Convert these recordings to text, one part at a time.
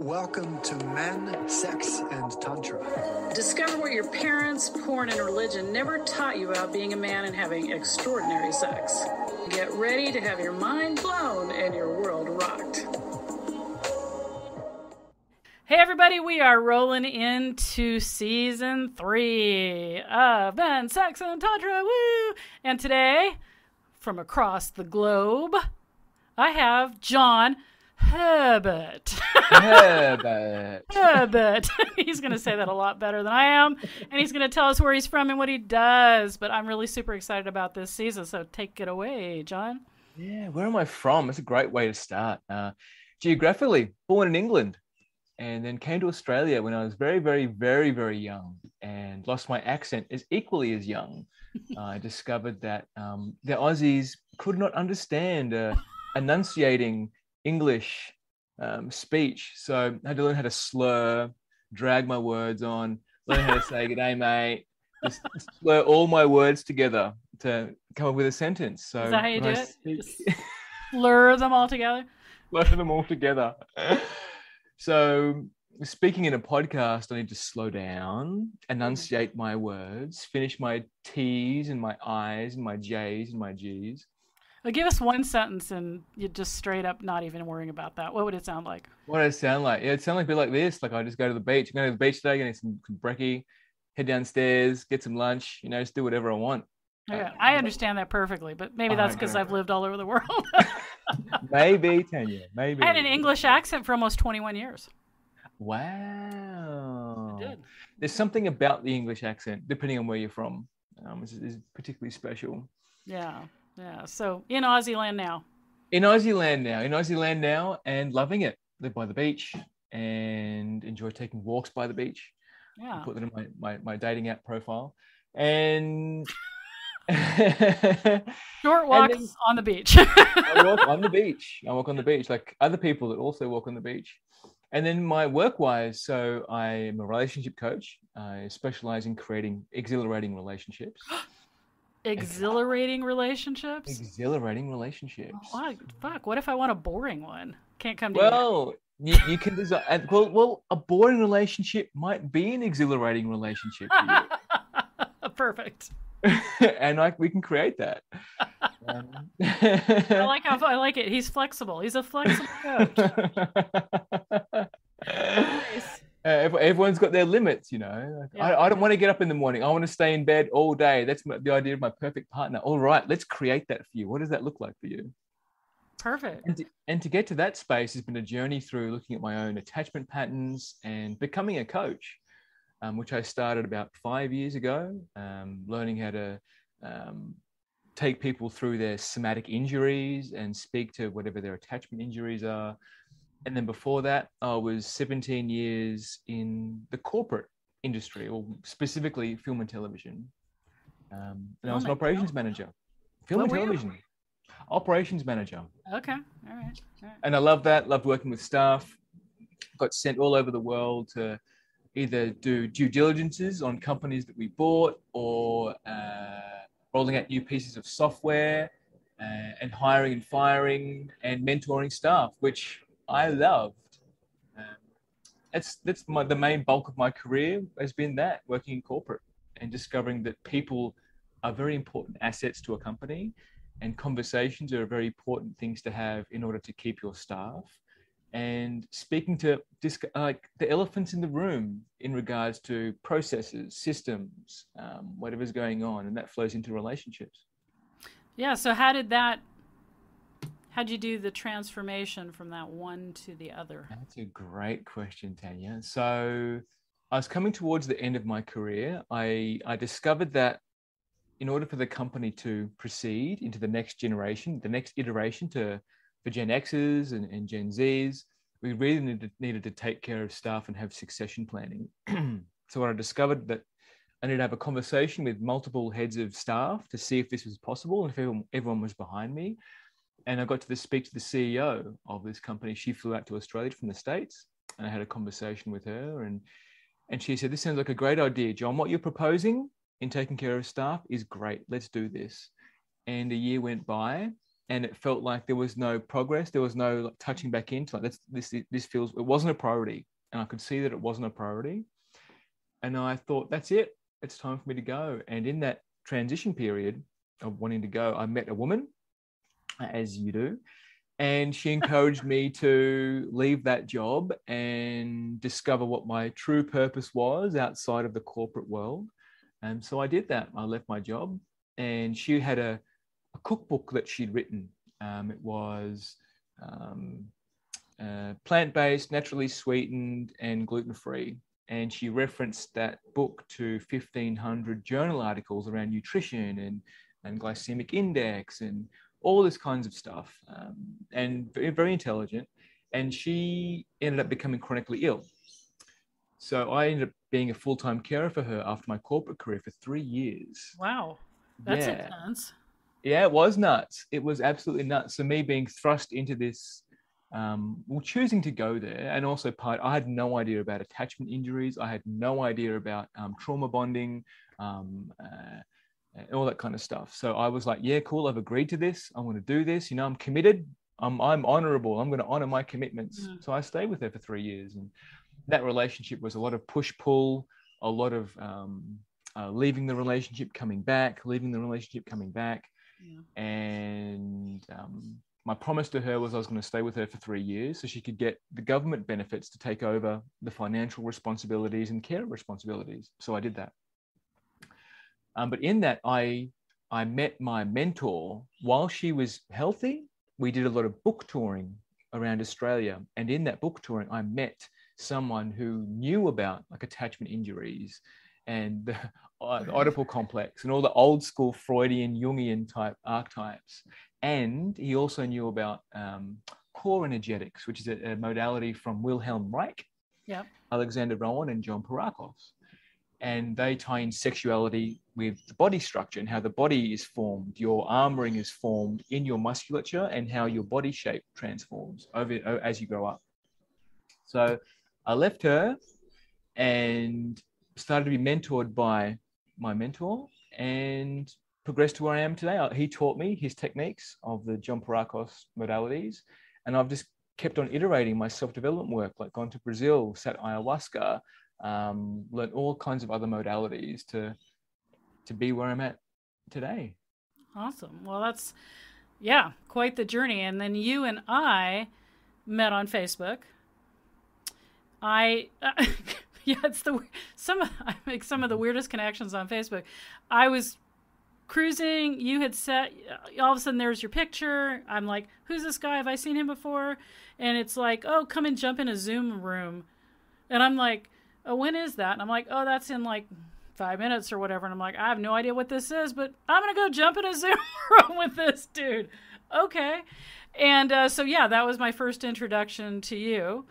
Welcome to Men, Sex, and Tantra. Discover what your parents, porn, and religion never taught you about being a man and having extraordinary sex. Get ready to have your mind blown and your world rocked. Hey, everybody, we are rolling into season three of Men, Sex, and Tantra. Woo! And today, from across the globe, I have John Herbert. Herbert. Herbert. he's going to say that a lot better than I am. And he's going to tell us where he's from and what he does. But I'm really super excited about this season. So take it away, John. Yeah, where am I from? It's a great way to start. Uh, geographically, born in England and then came to Australia when I was very, very, very, very young and lost my accent as equally as young. uh, I discovered that um, the Aussies could not understand uh, enunciating English um, speech. So I had to learn how to slur, drag my words on, learn how to say good day, mate, just slur all my words together to come up with a sentence. So Is that how you do I it? speak- Just Blur them all together. slur them all together. So speaking in a podcast, I need to slow down, enunciate my words, finish my T's and my I's and my J's and my G's. Well, give us one sentence and you're just straight up not even worrying about that. What would it sound like? What does it sound like? Yeah, it sounds like a bit like this. Like I just go to the beach. I'm going to the beach today, getting some, some brekkie, head downstairs, get some lunch, you know, just do whatever I want. Yeah, I understand that perfectly, but maybe that's because. I've lived all over the world. Maybe, Tanja, maybe. I had an English accent for almost 21 years. Wow. I did. There's something about the English accent, depending on where you're from, um, is, is particularly special. Yeah, yeah. So in Aussie land now. in Aussie land now, in Aussie land now, and loving it. Live by the beach and enjoy taking walks by the beach. Yeah. Put that in my, my, my dating app profile. And Short walks then- on the beach. I walk on the beach. I walk on the beach like other people that also walk on the beach. And then my work wise, so I am a relationship coach. I specialize in creating exhilarating relationships. Exhilarating relationships. exhilarating relationships. What? Fuck. What if I want a boring one? Can't come to you. Well, you, you can design. and- Well, well, a boring relationship might be an exhilarating relationship, for you. Perfect. and like we can create that. Um, I like how I like it. He's flexible. He's a flexible coach. Everyone's got their limits, you know. Like, Yeah. I, I don't want to get up in the morning. I want to stay in bed all day. That's my, the idea of my perfect partner. All right, let's create that for you. What does that look like for you? Perfect. And to, and to get to that space has been a journey through looking at my own attachment patterns and becoming a coach, um, which I started about five years ago, um, learning how to um, take people through their somatic injuries and speak to whatever their attachment injuries are. And then before that, I was 17 years in the corporate industry, or specifically film and television. Um, and I was an operations tel- manager. Film What and you? television. Operations manager Okay. All right. All right. and I love that. Loved working with staff. Got sent all over the world to either do due diligences on companies that we bought, or uh, rolling out new pieces of software, uh, and hiring and firing and mentoring staff, which I loved. Um, that's that's my, the main bulk of my career has been that working in corporate and discovering that people are very important assets to a company and conversations are very important things to have in order to keep your staff and speaking to dis- like the elephants in the room in regards to processes systems um, whatever's going on and that flows into relationships Yeah. So how did that? How'd you do the transformation from that one to the other? that's a great question Tanja. So i was coming towards the end of my career. I i discovered that in order for the company to proceed into the next generation the next iteration to for gen x's and, and gen z's we really needed, needed to take care of staff and have succession planning. So when i discovered that i needed to have a conversation with multiple heads of staff to see if this was possible and if everyone, everyone was behind me and I got to speak to the CEO of this company. She flew out to Australia from the States, and I had a conversation with her, and and she said, "This sounds like a great idea, John. What you're proposing in taking care of staff is great. Let's do this." And a year went by, and it felt like there was no progress. There was no like, touching back into like. This this feels it wasn't a priority, and I could see that it wasn't a priority. And I thought, that's it. It's time for me to go. And in that transition period of wanting to go, I met a woman, as you do, and she encouraged me to leave that job and discover what my true purpose was outside of the corporate world. And so I did that. I left my job, and she had a, a cookbook that she'd written. Um, it was um, uh, plant based, naturally sweetened, and gluten free. And she referenced that book to 1,500 journal articles around nutrition and, and glycemic index and all this kinds of stuff. Um, and very, very intelligent. And she ended up becoming chronically ill. So I ended up being a full time carer for her after my corporate career for three years. Wow. That's Yeah. intense. Yeah, it was nuts. It was absolutely nuts. So me being thrust into this, um, well, choosing to go there, and also part, I had no idea about attachment injuries. I had no idea about um, trauma bonding, um, uh, and all that kind of stuff. So I was like, yeah, cool. I've agreed to this. I'm going to do this. You know, I'm committed. I'm I'm honorable. I'm going to honor my commitments. Mm. So I stayed with her for three years, and that relationship was a lot of push pull, a lot of um, uh, leaving the relationship, coming back, leaving the relationship, coming back Yeah. and um, my promise to her was I was going to stay with her for three years so she could get the government benefits to take over the financial responsibilities and care responsibilities. So I did that. Um, but in that, I I met my mentor while she was healthy. We did a lot of book touring around Australia, and in that book touring, I met someone who knew about like attachment injuries and the, uh, the Oedipal complex and all the old school Freudian Jungian type archetypes. And he also knew about um, core energetics, which is a, a modality from Wilhelm Reich. Alexander Lowen, and John Pierrakos. And they tie in sexuality with the body structure and how the body is formed, your armoring is formed in your musculature, and how your body shape transforms over as you grow up. So I left her and started to be mentored by my mentor and progressed to where I am today. He taught me his techniques of the John Pierrakos modalities, and I've just kept on iterating my self-development work, like gone to Brazil, sat ayahuasca, um, learned all kinds of other modalities to to be where I'm at today. Awesome. Well, that's yeah, quite the journey. And then you and I met on Facebook. I uh, yeah, it's the some of, I make some of the weirdest connections on Facebook. I was cruising. You had set all of a sudden there's your picture. I'm like, who's this guy? Have I seen him before? And it's like, oh, come and jump in a Zoom room. And I'm like, oh, when is that? And I'm like, oh, that's in like five minutes or whatever. And I'm like, I have no idea what this is, but I'm gonna go jump in a Zoom room with this dude. Okay. And uh, so yeah, that was my first introduction to you.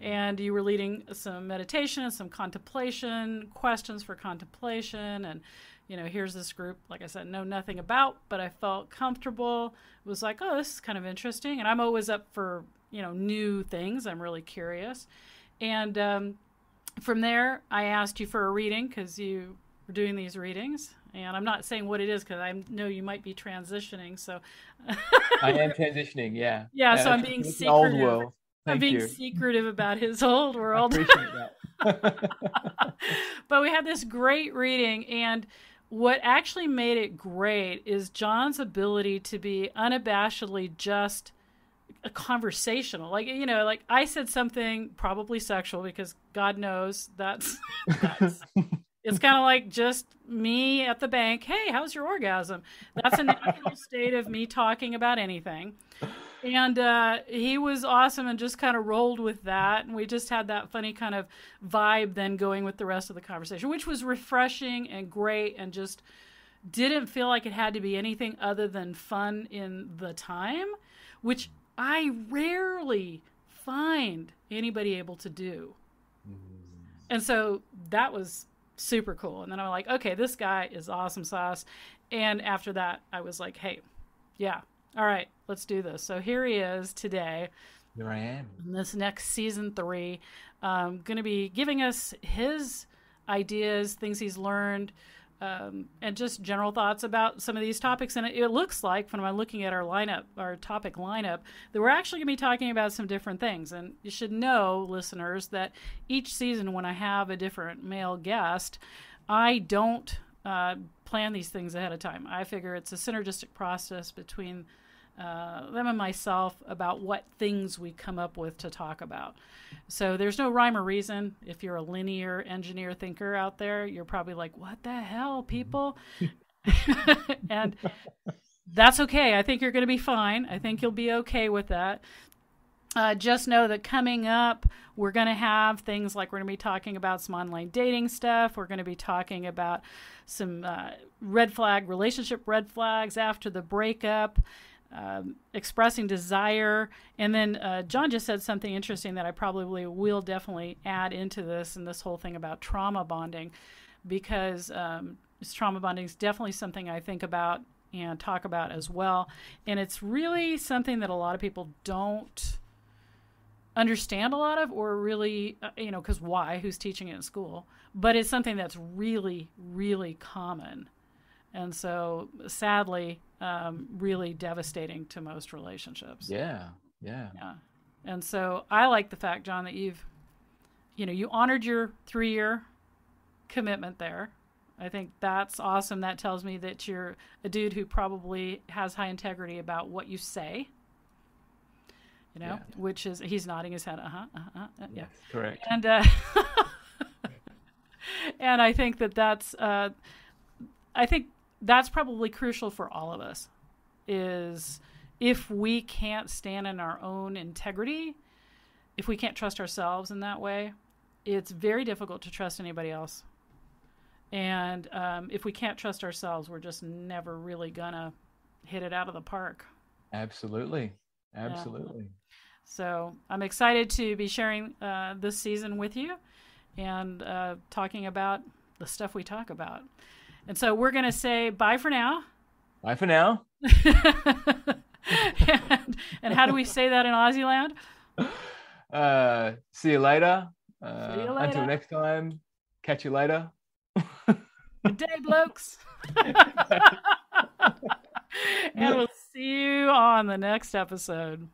And you were leading some meditation and some contemplation, questions for contemplation, and you know, here's this group, like I said, know nothing about, but I felt comfortable. It was like, oh, this is kind of interesting. And I'm always up for, you know, new things. I'm really curious. And um, from there, I asked you for a reading because you were doing these readings. And I'm not saying what it is because I know you might be transitioning. So, I am transitioning, yeah. Yeah, so I'm being an old secretive. world. I'm being you. secretive about his old world. but we had this great reading and what actually made it great is John's ability to be unabashedly just a conversational. Like you know, like I said something probably sexual because God knows that's, that's it's kind of like just me at the bank. Hey, how's your orgasm? That's a natural state of me talking about anything. And uh, he was awesome and just kind of rolled with that. And we just had that funny kind of vibe then going with the rest of the conversation, which was refreshing and great and just didn't feel like it had to be anything other than fun in the time, which I rarely find anybody able to do. And so that was super cool. And then I'm like, okay, this guy is awesome sauce. And after that, I was like, hey, yeah, all right, let's do this. So here he is today Here I am. in this next season three, um, going to be giving us his ideas, things he's learned, um, and just general thoughts about some of these topics. And it, it looks like, when I'm looking at our lineup, our topic lineup, that we're actually going to be talking about some different things. And you should know, listeners, that each season when I have a different male guest, I don't uh, plan these things ahead of time. I figure it's a synergistic process between uh, them and myself about what things we come up with to talk about. So there's no rhyme or reason. If you're a linear engineer thinker out there, you're probably like, what the hell, people? and that's okay. I think you're going to be fine. I think you'll be okay with that. Uh, just know that coming up, we're going to have things like we're going to be talking about some online dating stuff. We're going to be talking about some uh, red flag relationship red flags after the breakup um, expressing desire. And then uh, John just said something interesting that I probably will definitely add into this and this whole thing about trauma bonding, because um, trauma bonding is definitely something I think about and talk about as well. And it's really something that a lot of people don't understand a lot of or really uh, you know because why who's teaching it in school but it's something that's really really common and so sadly um, really devastating to most relationships. Yeah, yeah, yeah. And so I like the fact, John, that you've, you know, you honored your three-year commitment there. I think that's awesome. That tells me that you're a dude who probably has high integrity about what you say. You know, yeah. which is he's nodding his head. Uh huh. Uh huh. Uh, yeah. correct. And uh, and I think that that's uh, I think that's probably crucial for all of us is if we can't stand in our own integrity if we can't trust ourselves in that way it's very difficult to trust anybody else. And um, if we can't trust ourselves we're just never really gonna hit it out of the park. Absolutely. Absolutely. Yeah. so i'm excited to be sharing uh, this season with you and uh, talking about the stuff we talk about and so we're going to say bye for now. Bye for now. and, and, how do we say that in Aussie land? Uh, see you later. Uh, see you later. Until next time, catch you later. Good day, blokes. and we'll see you on the next episode.